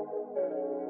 you